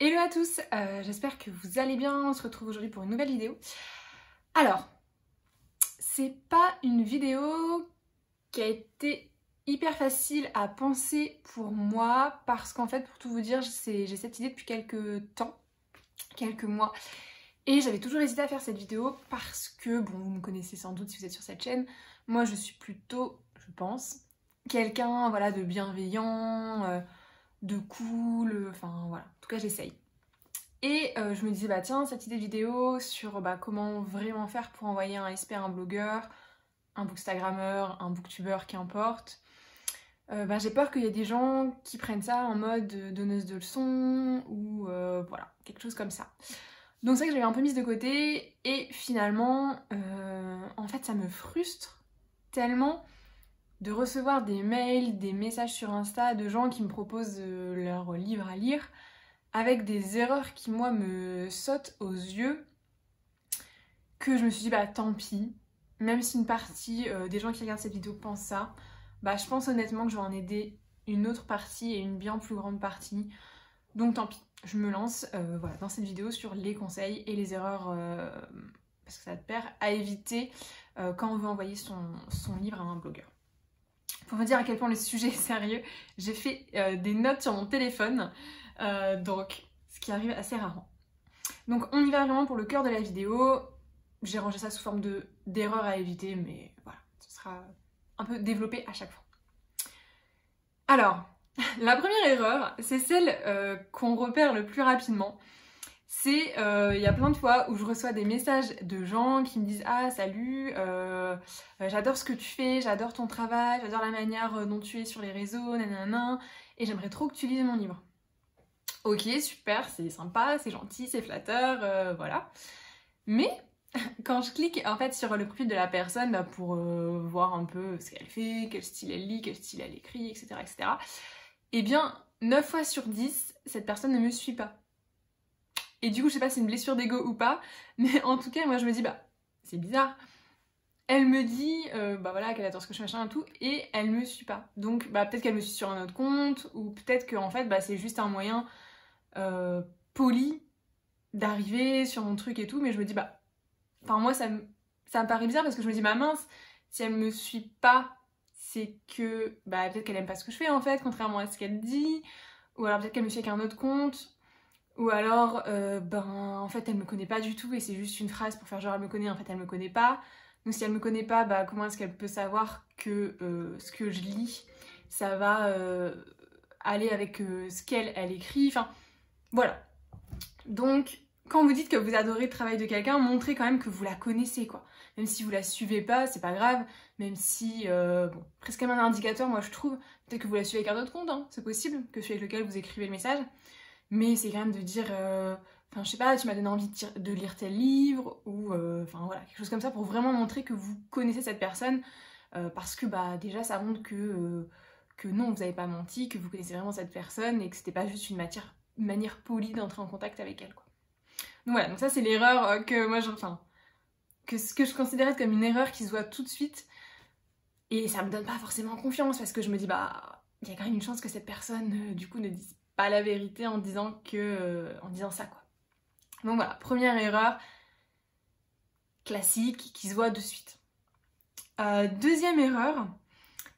Hello à tous, euh, j'espère que vous allez bien, on se retrouve aujourd'hui pour une nouvelle vidéo. Alors, c'est pas une vidéo qui a été hyper facile à penser pour moi parce qu'en fait, pour tout vous dire, j'ai cette idée depuis quelques temps, quelques mois. Et j'avais toujours hésité à faire cette vidéo parce que, bon, vous me connaissez sans doute si vous êtes sur cette chaîne, moi je suis plutôt, je pense, quelqu'un voilà, de bienveillant, euh, de cool, enfin voilà, en tout cas j'essaye. Et euh, je me disais bah tiens cette idée de vidéo sur bah, comment vraiment faire pour envoyer un SP à un blogueur, un bookstagrammeur, un booktuber, qu'importe. Euh, bah, j'ai peur qu'il y ait des gens qui prennent ça en mode donneuse de leçons ou euh, voilà, quelque chose comme ça. Donc c'est vrai que j'avais un peu mise de côté et finalement en fait ça me frustre tellement de recevoir des mails, des messages sur Insta de gens qui me proposent leur livre à lire avec des erreurs qui moi me sautent aux yeux que je me suis dit bah tant pis. Même si une partie euh, des gens qui regardent cette vidéo pensent ça bah je pense honnêtement que je vais en aider une autre partie et une bien plus grande partie. Donc tant pis. Je me lance euh, dans cette vidéo sur les conseils et les erreurs euh, parce que ça te perd à éviter quand on veut envoyer son livre à un blogueur pour vous dire à quel point le sujet est sérieux, j'ai fait des notes sur mon téléphone euh, donc, ce qui arrive assez rarement. Donc on y va vraiment pour le cœur de la vidéo. J'ai rangé ça sous forme d'erreurs à éviter, mais voilà, ce sera un peu développé à chaque fois. Alors, la première erreur, c'est celle euh, qu'on repère le plus rapidement. C'est, euh, il y a plein de fois où je reçois des messages de gens qui me disent Ah, salut, j'adore ce que tu fais, j'adore ton travail, j'adore la manière dont tu es sur les réseaux, nanana, et j'aimerais trop que tu lises mon livre. Ok, super, c'est sympa, c'est gentil, c'est flatteur, euh, voilà. Mais quand je clique en fait sur le profil de la personne bah, pour euh, voir un peu ce qu'elle fait, quel style elle lit, quel style elle écrit, etc. etc. Eh bien, 9 fois sur 10, cette personne ne me suit pas. Et du coup, je sais pas si c'est une blessure d'ego ou pas, mais en tout cas, moi je me dis, bah, c'est bizarre. Elle me dit, euh, bah voilà, qu'elle adore ce que je machin et tout, et elle me suit pas. Donc, bah peut-être qu'elle me suit sur un autre compte, ou peut-être que en fait, bah c'est juste un moyen euh, poli d'arriver sur mon truc et tout, mais je me dis, bah, enfin, moi, ça me, ça me paraît bizarre parce que je me dis, ma mince, si elle me suit pas, c'est que, bah, peut-être qu'elle aime pas ce que je fais en fait, contrairement à ce qu'elle dit, ou alors peut-être qu'elle me suit avec un autre compte, ou alors, euh, ben, en fait, elle me connaît pas du tout et c'est juste une phrase pour faire genre elle me connaît, en fait, elle me connaît pas. Donc, si elle me connaît pas, bah, comment est-ce qu'elle peut savoir que euh, ce que je lis, ça va aller avec ce qu'elle, elle écrit, enfin voilà. Donc, quand vous dites que vous adorez le travail de quelqu'un, montrez quand même que vous la connaissez, quoi. Même si vous la suivez pas, c'est pas grave. Même si, euh, bon, presque comme un indicateur, moi je trouve. Peut-être que vous la suivez avec un autre compte, hein. c'est possible, que celui avec lequel vous écrivez le message. Mais c'est quand même de dire, euh, enfin, je sais pas, tu m'as donné envie de, lire tel livre, ou, euh, enfin voilà, quelque chose comme ça pour vraiment montrer que vous connaissez cette personne. parce que, bah, déjà, ça montre que, que non, vous avez pas menti, que vous connaissez vraiment cette personne et que c'était pas juste une manière polie d'entrer en contact avec elle. Quoi. Donc voilà, donc ça c'est l'erreur euh, que moi je. Enfin, que ce que je considérais comme une erreur qui se voit tout de suite. Et ça me donne pas forcément confiance parce que je me dis, bah, il y a quand même une chance que cette personne, euh, du coup, ne dise pas la vérité en disant que. Euh, en disant ça, quoi. Donc voilà, première erreur classique qui se voit de suite. deuxième erreur,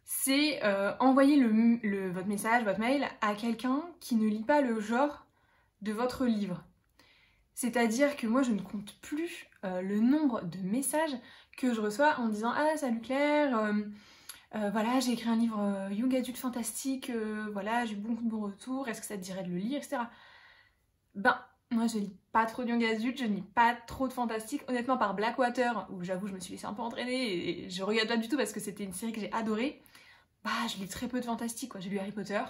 c'est euh, envoyer le, votre message, votre mail à quelqu'un qui ne lit pas le genre de votre livre. C'est-à-dire que moi je ne compte plus euh, le nombre de messages que je reçois en disant Ah salut Claire, euh, voilà j'ai écrit un livre Young Adult fantastique, voilà j'ai eu beaucoup de bons retours, est-ce que ça te dirait de le lire, etc. Ben moi je lis pas trop de Young Adult, je lis pas trop de fantastique, honnêtement par Blackwater, où j'avoue je me suis laissée un peu entraîner et je regarde pas du tout parce que c'était une série que j'ai adorée bah, je lis très peu de fantastique, quoi. J'ai lu Harry Potter,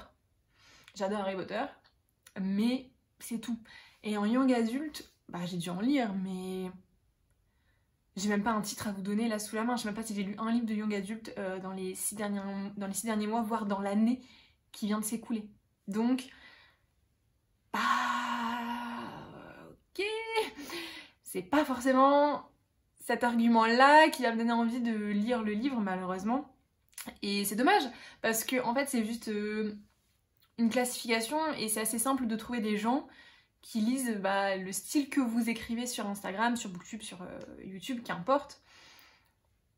j'adore Harry Potter, mais c'est tout. Et en young adulte, bah, j'ai dû en lire, mais j'ai même pas un titre à vous donner là sous la main. Je sais même pas si j'ai lu un livre de young adulte euh, dans, les six derniers, mois, voire dans l'année qui vient de s'écouler. Donc, bah, ok, c'est pas forcément cet argument-là qui va me donner envie de lire le livre, malheureusement. Et c'est dommage, parce que en fait c'est juste euh, une classification et c'est assez simple de trouver des gens qui lisent bah, le style que vous écrivez sur Instagram, sur Booktube, sur euh, YouTube, qu'importe.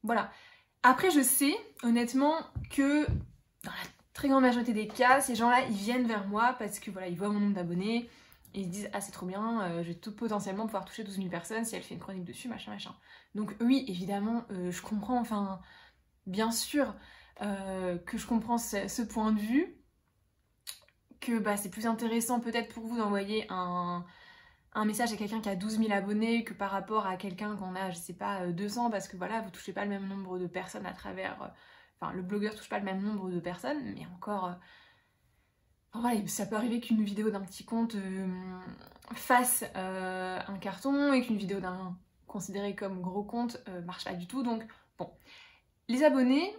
Voilà. Après, je sais honnêtement que dans la très grande majorité des cas, ces gens-là, ils viennent vers moi parce que voilà, ils voient mon nombre d'abonnés et ils se disent ah c'est trop bien, euh, je vais potentiellement pouvoir toucher 12 000 personnes si elle fait une chronique dessus, machin, machin. Donc oui, évidemment, euh, je comprends, enfin, bien sûr que je comprends ce, point de vue que bah, c'est plus intéressant peut-être pour vous d'envoyer un, message à quelqu'un qui a 12 000 abonnés que par rapport à quelqu'un qu'on a, je sais pas, 200 parce que voilà, vous touchez pas le même nombre de personnes à travers... Euh, enfin, le blogueur touche pas le même nombre de personnes, mais encore... Euh, voilà, ça peut arriver qu'une vidéo d'un petit compte euh, fasse un carton et qu'une vidéo d'un considéré comme gros compte marche pas du tout. Donc, bon. Les abonnés,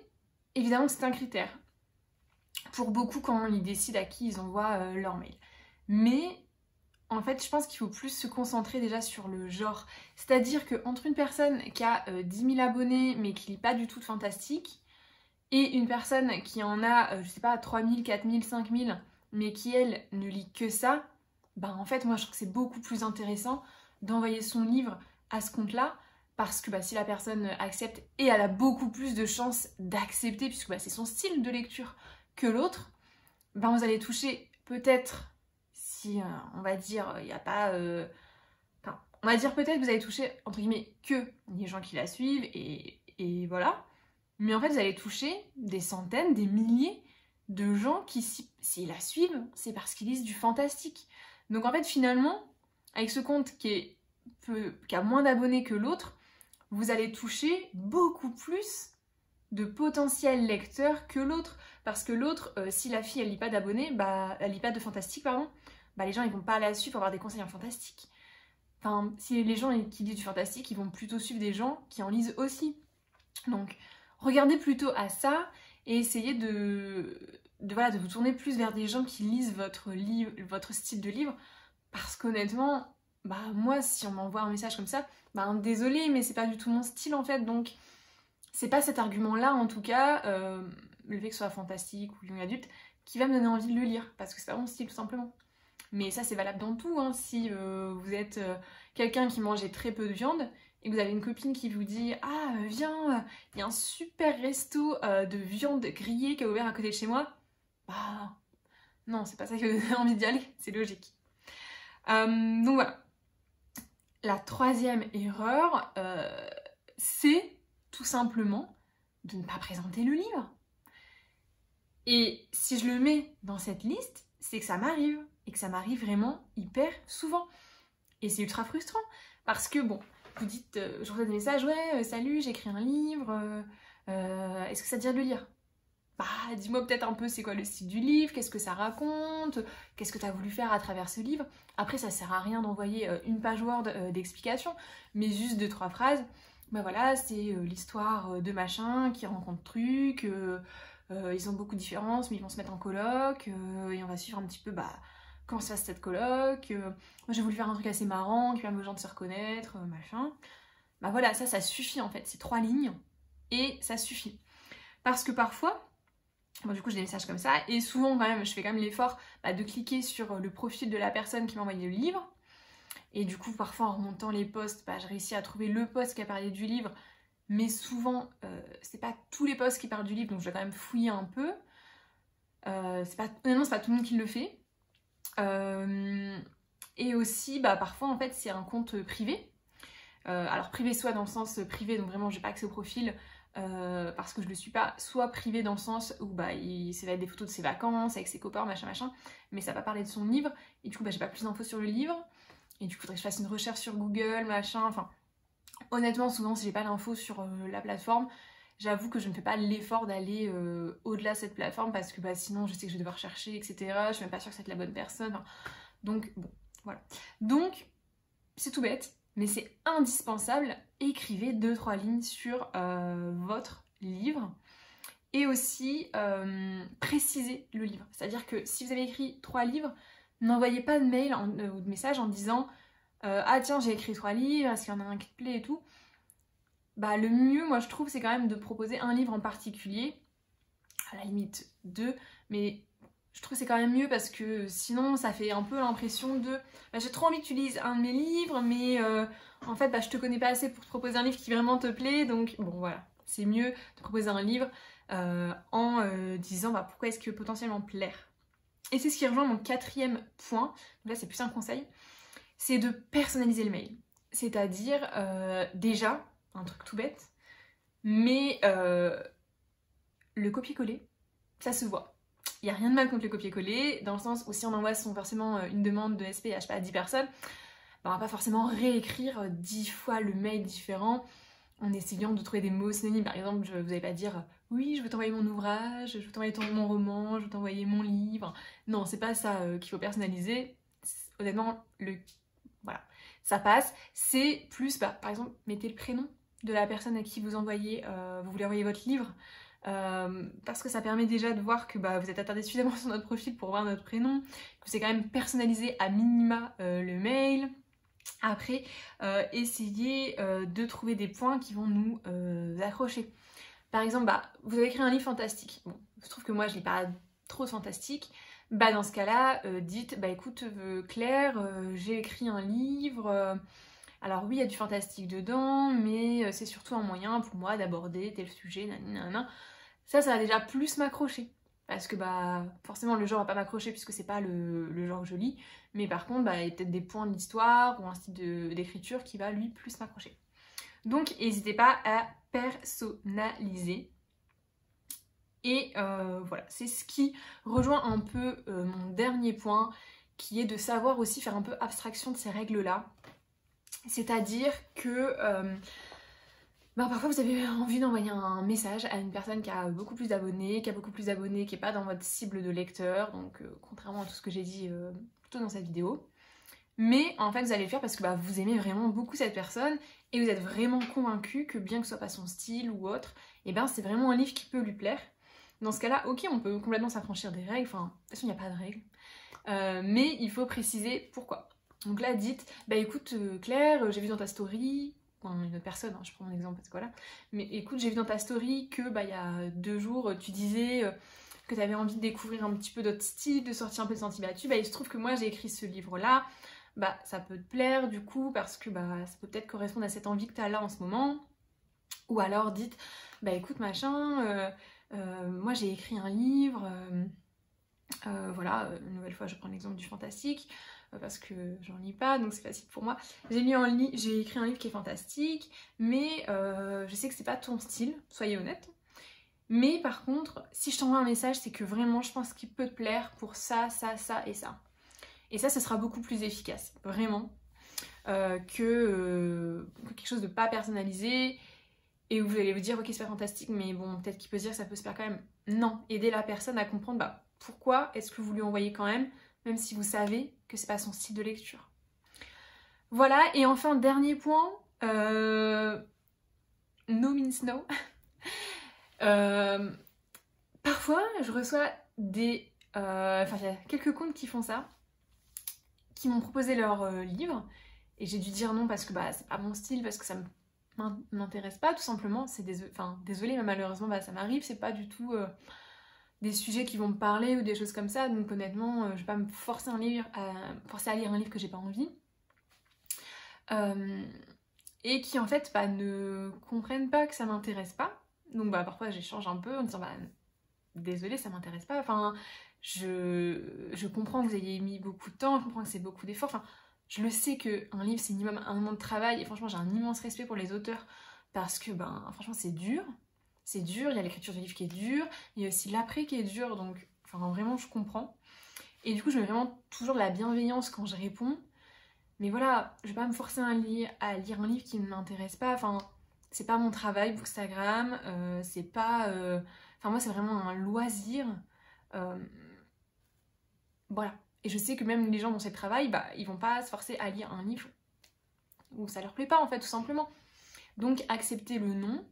évidemment c'est un critère pour beaucoup quand ils décident à qui ils envoient euh, leur mail. Mais en fait, je pense qu'il faut plus se concentrer déjà sur le genre. C'est-à-dire qu'entre une personne qui a 10 euh, 000 abonnés mais qui lit pas du tout de fantastique, et une personne qui en a, euh, je sais pas, 3 000, 4 000, 5 000, mais qui elle ne lit que ça, bah en fait, moi je trouve que c'est beaucoup plus intéressant d'envoyer son livre à ce compte-là, parce que bah, si la personne accepte, et elle a beaucoup plus de chances d'accepter, puisque bah, c'est son style de lecture que l'autre, ben vous allez toucher peut-être, si euh, on va dire, il n'y a pas... Euh, on va dire peut-être que vous allez toucher, entre guillemets, que les gens qui la suivent, et, voilà. Mais en fait, vous allez toucher des centaines, des milliers de gens qui, s'ils la suivent, c'est parce qu'ils lisent du fantastique. Donc en fait, finalement, avec ce compte qui, peu, qui a moins d'abonnés que l'autre, vous allez toucher beaucoup plus de potentiels lecteurs que l'autre. Parce que l'autre, euh, si la fille elle lit pas d'abonnés, bah elle lit pas de fantastique, pardon, bah les gens ils vont pas là-dessus pour avoir des conseils en fantastique. Enfin, si les gens qui lisent du fantastique, ils vont plutôt suivre des gens qui en lisent aussi. Donc, regardez plutôt à ça et essayez de, de, voilà, de vous tourner plus vers des gens qui lisent votre, livre, votre style de livre. Parce qu'honnêtement, bah moi, si on m'envoie un message comme ça, bah désolé, mais c'est pas du tout mon style en fait. Donc, c'est pas cet argument-là, en tout cas, euh, le fait que ce soit fantastique ou young adulte, qui va me donner envie de le lire, parce que c'est pas mon style tout simplement. Mais ça c'est valable dans tout, hein. si euh, vous êtes euh, quelqu'un qui mangeait très peu de viande, et que vous avez une copine qui vous dit Ah, viens, il y a un super resto de viande grillée qui a ouvert à côté de chez moi. Bah, non, c'est pas ça que vous avez envie d'y aller, c'est logique. donc voilà. La troisième erreur, c'est tout simplement de ne pas présenter le livre. Et si je le mets dans cette liste, c'est que ça m'arrive. Et que ça m'arrive vraiment hyper souvent. Et c'est ultra frustrant. Parce que bon, vous dites, euh, je reçois des messages, ouais, euh, salut, j'écris un livre, euh, est-ce que ça te dit de le lire? Bah, dis-moi peut-être un peu c'est quoi le style du livre, qu'est-ce que ça raconte, qu'est-ce que tu as voulu faire à travers ce livre? Après, ça sert à rien d'envoyer une page Word d'explication, mais juste deux, trois phrases bah voilà, c'est l'histoire de machin qui rencontre truc, ils ont beaucoup de différences, mais ils vont se mettre en coloc, et on va suivre un petit peu bah, comment se passe cette coloc. moi j'ai voulu faire un truc assez marrant, qui permet aux gens de se reconnaître, machin. Bah voilà, ça, ça suffit en fait, c'est trois lignes, et ça suffit. Parce que parfois, Bon, du coup, j'ai des messages comme ça, et souvent, quand même, je fais quand même l'effort bah, de cliquer sur le profil de la personne qui m'a envoyé le livre, et du coup, parfois en remontant les posts, bah, je réussis à trouver le post qui a parlé du livre. Mais souvent, euh, c'est pas tous les posts qui parlent du livre, donc je vais quand même fouiller un peu. Euh, c'est pas, honnêtement, c'est pas tout le monde qui le fait. Euh, et aussi, bah, parfois, en fait, c'est un compte privé. alors, privé soit dans le sens privé, donc vraiment, j'ai pas accès au profil. parce que je le suis pas, soit privé dans le sens où bah, il, ça va être des photos de ses vacances avec ses copains, machin machin, mais ça va parler de son livre, et du coup bah, j'ai pas plus d'infos sur le livre. Et du coup, faudrait que je fasse une recherche sur Google, machin. Enfin, honnêtement, souvent, si j'ai pas l'info sur euh, la plateforme, j'avoue que je ne fais pas l'effort d'aller euh, au-delà de cette plateforme parce que bah, sinon, je sais que je vais devoir chercher, etc. Je suis même pas sûre que c'est la bonne personne. donc, bon, voilà. Donc, c'est tout bête, mais c'est indispensable. Écrivez 2-3 lignes sur euh, votre livre. Et aussi, précisez le livre. C'est-à-dire que si vous avez écrit 3 livres, N'envoyez pas de mail euh, ou de message en disant euh, Ah tiens, j'ai écrit trois livres, est-ce qu'il y en a un qui te plaît et tout. Bah, le mieux, moi je trouve, c'est quand même de proposer un livre en particulier, à la limite deux, mais je trouve c'est quand même mieux parce que sinon ça fait un peu l'impression de bah, j'ai trop envie que tu lises un de mes livres mais euh, en fait bah, je te connais pas assez pour te proposer un livre qui vraiment te plaît donc bon voilà c'est mieux de proposer un livre euh, en disant bah, pourquoi est-ce que potentiellement plaire. Et c'est ce qui rejoint mon quatrième point. Donc là c'est plus un conseil c'est de personnaliser le mail c'est-à-dire déjà un truc tout bête mais le copier-coller ça se voit il n'y a rien de mal contre le copier-coller, dans le sens où si on envoie forcément euh, une demande de SP à, 10 personnes, bah, on va pas forcément réécrire 10 euh, fois le mail différent en essayant de trouver des mots synonymes. Par exemple, je, vous n'allez pas dire oui, je veux t'envoyer mon ouvrage, je veux t'envoyer mon roman, je veux t'envoyer mon livre. Non, c'est pas ça euh, qu'il faut personnaliser. Honnêtement, le voilà, ça passe. C'est plus, bah, par exemple, mettez le prénom de la personne à qui vous envoyez, vous voulez envoyer votre livre. Euh, parce que ça permet déjà de voir que bah, vous êtes attardé suffisamment sur notre profil pour voir notre prénom, que c'est quand même personnalisé à minima euh, le mail. Après, euh, essayez de trouver des points qui vont nous accrocher. Par exemple, bah, vous avez écrit un livre fantastique. Bon, je trouve que moi je l'ai pas trop fantastique. Bah dans ce cas-là, dites, bah écoute Claire, j'ai écrit un livre. alors oui, il y a du fantastique dedans, mais c'est surtout un moyen pour moi d'aborder tel sujet, nanana. Ça, ça va déjà plus m'accrocher. Parce que bah forcément le genre va pas m'accrocher puisque c'est pas le, genre que je lis. Mais par contre, bah, il y a peut-être des points de l'histoire ou un style d'écriture qui va lui plus m'accrocher. Donc n'hésitez pas à personnaliser. Et euh, voilà, c'est ce qui rejoint un peu euh, mon dernier point, qui est de savoir aussi faire un peu abstraction de ces règles-là. C'est-à-dire que euh, bah, parfois vous avez envie d'envoyer un message à une personne qui a beaucoup plus d'abonnés, qui a beaucoup plus d'abonnés, qui n'est pas dans votre cible de lecteur, donc contrairement à tout ce que j'ai dit plutôt dans cette vidéo. Mais en fait vous allez le faire parce que bah, vous aimez vraiment beaucoup cette personne et vous êtes vraiment convaincu que bien que ce soit pas son style ou autre, et eh ben c'est vraiment un livre qui peut lui plaire. Dans ce cas-là, ok, on peut complètement s'affranchir des règles, enfin, de toute façon il n'y a pas de règles, euh, mais il faut préciser pourquoi. Donc là, dites, bah écoute Claire, j'ai vu dans ta story une autre personne, hein, je prends mon exemple parce que voilà. Mais écoute, j'ai vu dans ta story que bah il y a deux jours, tu disais euh, que tu avais envie de découvrir un petit peu d'autres styles, de sortir un peu de sentier battu. Bah il se trouve que moi j'ai écrit ce livre-là. Bah ça peut te plaire du coup parce que bah ça peut peut-être correspondre à cette envie que tu as là en ce moment. Ou alors dites, bah écoute machin, euh, euh, moi j'ai écrit un livre. voilà, une nouvelle fois je prends l'exemple du fantastique parce que j'en lis pas, donc c'est facile pour moi. J'ai écrit un livre qui est fantastique, mais euh, je sais que c'est pas ton style, soyez honnête. Mais par contre, si je t'envoie un message, c'est que vraiment je pense qu'il peut te plaire pour ça, ça, ça et ça. Et ça, ce sera beaucoup plus efficace, vraiment, euh, que, euh, quelque chose de pas personnalisé. Et vous allez vous dire, ok, c'est pas fantastique, mais bon, peut-être qu'il peut se dire, ça peut se faire quand même. Non, aider la personne à comprendre, bah, pourquoi est-ce que vous lui envoyez quand même même si vous savez que c'est pas son style de lecture. Voilà, et enfin, dernier point, euh, no means no. Euh, parfois, je reçois des... Euh, enfin, il y a quelques comptes qui font ça, qui m'ont proposé leur livre, et j'ai dû dire non parce que bah, c'est pas mon style, parce que ça m'intéresse pas, tout simplement. C'est désolé, enfin, désolé, mais malheureusement, bah, ça m'arrive, c'est pas du tout des sujets qui vont me parler ou des choses comme ça. Donc honnêtement, euh, je vais pas me forcer, à, lire un livre que j'ai pas envie. Euh, et qui en fait bah, ne comprennent pas que ça m'intéresse pas. Donc bah parfois j'échange un peu en disant bah désolé ça m'intéresse pas. Enfin je, je comprends que vous ayez mis beaucoup de temps, je comprends que c'est beaucoup d'efforts. Je le sais qu'un livre c'est minimum un an de travail et franchement j'ai un immense respect pour les auteurs parce que ben franchement c'est dur c'est dur, il y a l'écriture du livre qui est dure, il y a aussi l'après qui est dur, donc enfin, vraiment je comprends. Et du coup je mets vraiment toujours de la bienveillance quand je réponds. Mais voilà, je vais pas me forcer à lire, à lire un livre qui ne m'intéresse pas, enfin c'est pas mon travail Bookstagram, euh, c'est pas... Euh, enfin moi c'est vraiment un loisir. Euh, voilà. Et je sais que même les gens dans ce travail, bah, ils vont pas se forcer à lire un livre où ça leur plaît pas en fait tout simplement. Donc accepter le non,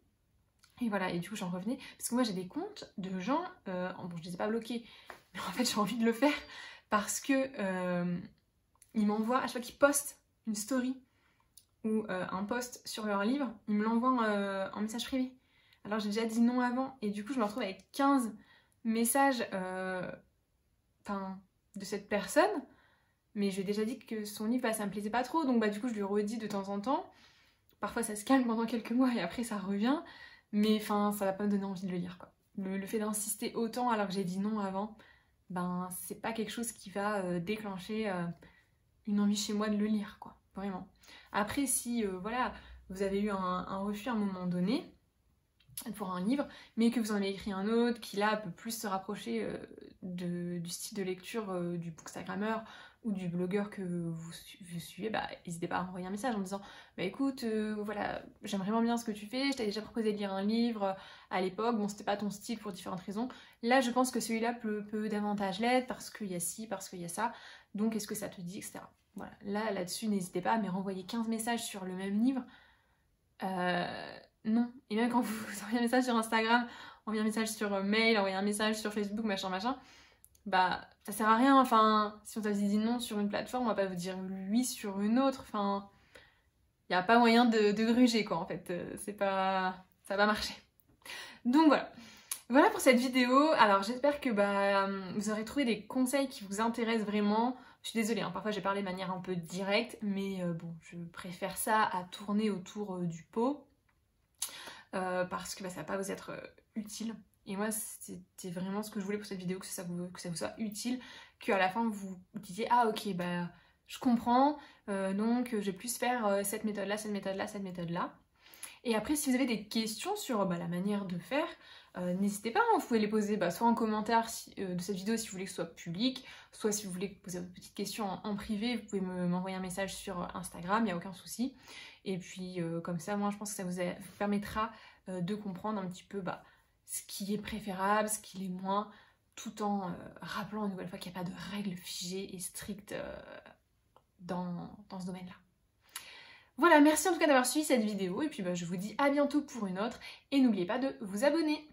et voilà, et du coup j'en revenais, parce que moi j'ai des comptes de gens, euh, bon je les ai pas bloqués, mais en fait j'ai envie de le faire parce que euh, ils m'envoient, à chaque fois qu'ils postent une story ou euh, un post sur leur livre, ils me l'envoient en message privé. Alors j'ai déjà dit non avant, et du coup je me retrouve avec 15 messages de cette personne, mais je lui ai déjà dit que son livre, bah, ça me plaisait pas trop, donc bah du coup je lui redis de temps en temps. Parfois ça se calme pendant quelques mois et après ça revient, mais enfin ça va pas me donner envie de le lire quoi. Le, fait d'insister autant alors que j'ai dit non avant, ben c'est pas quelque chose qui va euh, déclencher euh, une envie chez moi de le lire quoi, vraiment. Après si euh, voilà vous avez eu un, refus à un moment donné pour un livre, mais que vous en avez écrit un autre qui là peut plus se rapprocher du style de lecture du bookstagrammeur ou du blogueur que vous, suivez, bah, n'hésitez pas à envoyer un message en disant bah écoute, euh, voilà, j'aime vraiment bien ce que tu fais, je t'avais déjà proposé de lire un livre euh, à l'époque, bon c'était pas ton style pour différentes raisons. Là je pense que celui-là peut, davantage l'être parce qu'il y a ci, parce qu'il y a ça, donc est-ce que ça te dit, etc. Voilà, là là-dessus n'hésitez pas à me renvoyer 15 messages sur le même livre. Euh, non, et même quand vous envoyez un message sur Instagram, envoyez un message sur mail, envoyez un message sur Facebook, machin machin, bah ça sert à rien. Enfin, si on t'a dit non sur une plateforme, on va pas vous dire oui sur une autre. Enfin, il a pas moyen de, gruger quoi en fait. Euh, c'est pas. ça va marcher. Donc voilà. Voilà pour cette vidéo. Alors j'espère que bah, vous aurez trouvé des conseils qui vous intéressent vraiment. Je suis désolée, hein, parfois j'ai parlé de manière un peu directe, mais euh, bon, je préfère ça à tourner autour euh, du pot. Parce que bah, ça va pas vous être utile. Et moi, c'était vraiment ce que je voulais pour cette vidéo, que ça vous, soit utile, qu'à la fin vous, disiez Ah, ok, bah je comprends, euh, donc je vais plus faire euh, cette méthode-là, cette méthode-là, cette méthode-là. Et après, si vous avez des questions sur bah, la manière de faire, euh, n'hésitez pas, hein, vous pouvez les poser bah, soit en commentaire de cette vidéo si vous voulez que ce soit public, soit si vous voulez poser vos petites questions en, privé, vous pouvez m'envoyer un message sur Instagram, il n'y a aucun souci. Et puis comme ça, moi je pense que ça vous, permettra de comprendre un petit peu bah, ce qui est préférable, ce qui est moins, tout en euh, rappelant une nouvelle fois qu'il n'y a pas de règles figées et strictes euh, dans, ce domaine-là. Voilà, merci en tout cas d'avoir suivi cette vidéo et puis bah, je vous dis à bientôt pour une autre et n'oubliez pas de vous abonner.